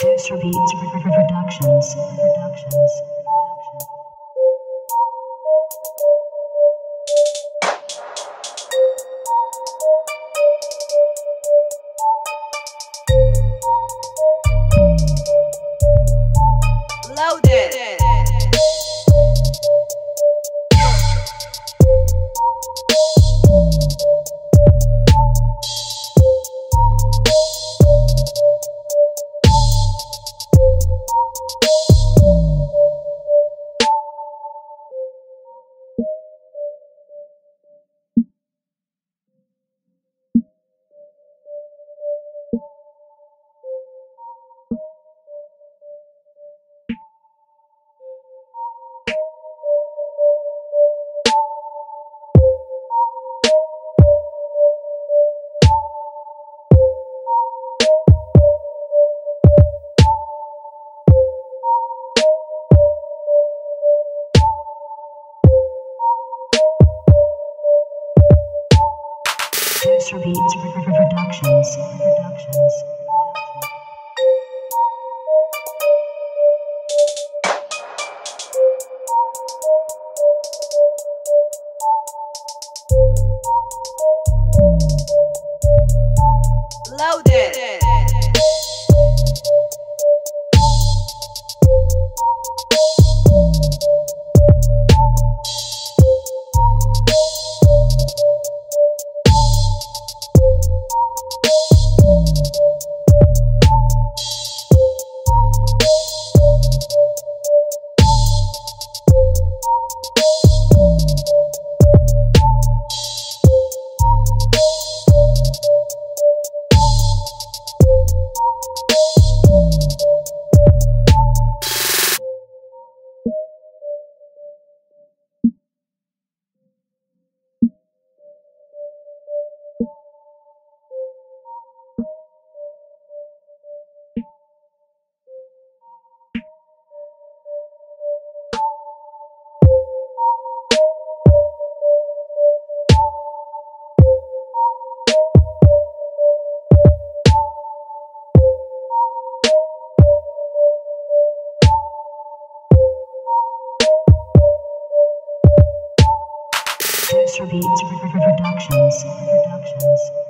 Beats Productions. Productions. Producer Beats Productions. Productions. Producer Beats Productions. Productions.